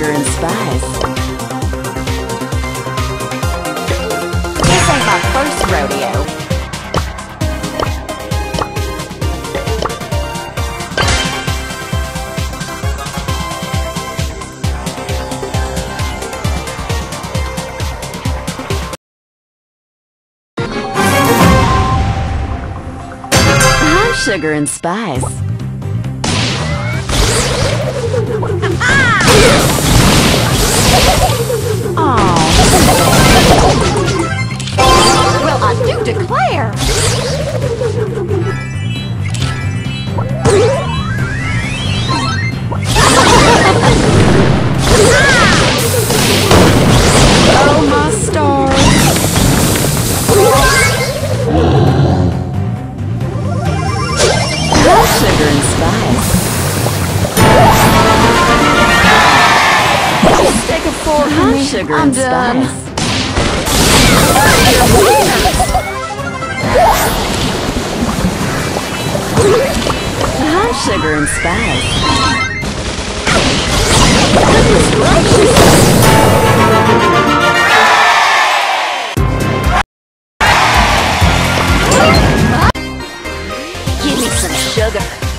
sugar and spice. This ain't my first rodeo. sugar and spice. Spice. Me. Sugar I'm and spice. Hot sugar and spice. Give me some sugar.